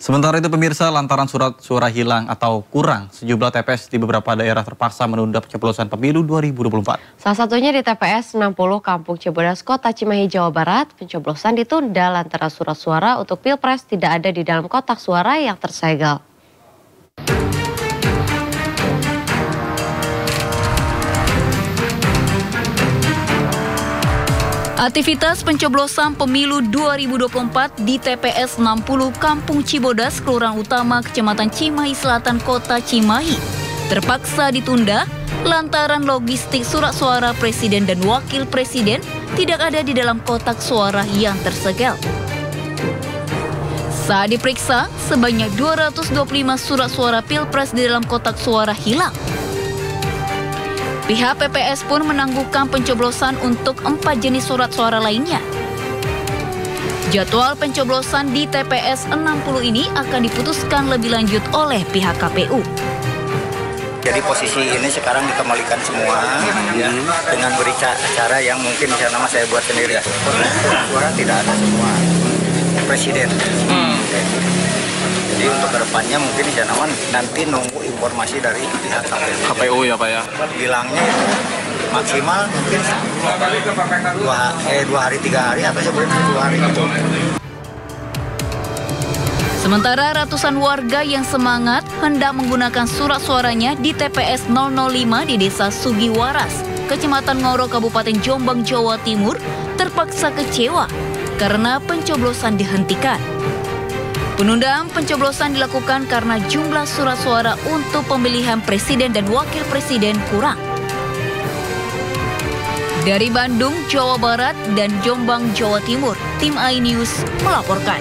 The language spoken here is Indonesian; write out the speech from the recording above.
Sementara itu pemirsa lantaran surat suara hilang atau kurang, sejumlah TPS di beberapa daerah terpaksa menunda pencoblosan pemilu 2024. Salah satunya di TPS 60 Kampung Cibodas, Kota Cimahi, Jawa Barat, pencoblosan ditunda lantaran surat suara untuk Pilpres tidak ada di dalam kotak suara yang tersegel. Aktivitas pencoblosan pemilu 2024 di TPS 60 Kampung Cibodas, Kelurahan Utama, Kecamatan Cimahi Selatan, Kota Cimahi, terpaksa ditunda lantaran logistik surat suara presiden dan wakil presiden tidak ada di dalam kotak suara yang tersegel. Saat diperiksa, sebanyak 225 surat suara pilpres di dalam kotak suara hilang. Pihak PPS pun menangguhkan pencoblosan untuk empat jenis surat suara lainnya. Jadwal pencoblosan di TPS 60 ini akan diputuskan lebih lanjut oleh pihak KPU. Jadi posisi ini sekarang dikembalikan semua ya, dengan beri cara yang mungkin bisa nama saya buat sendiri. Suara tidak ada semua presiden. Hmm. Ke depannya mungkin Janawan nanti nunggu informasi dari pihak KPU. KPU ya Pak ya? Bilangnya itu maksimal mungkin dua, eh, dua hari tiga hari atau sebelum dua hari gitu. Sementara ratusan warga yang semangat hendak menggunakan surat suaranya di TPS 005 di Desa Sugiwaras, Kecamatan Ngoro, Kabupaten Jombang, Jawa Timur, terpaksa kecewa karena pencoblosan dihentikan. Penundaan pencoblosan dilakukan karena jumlah surat suara untuk pemilihan presiden dan wakil presiden kurang. Dari Bandung, Jawa Barat, dan Jombang, Jawa Timur, tim iNews melaporkan.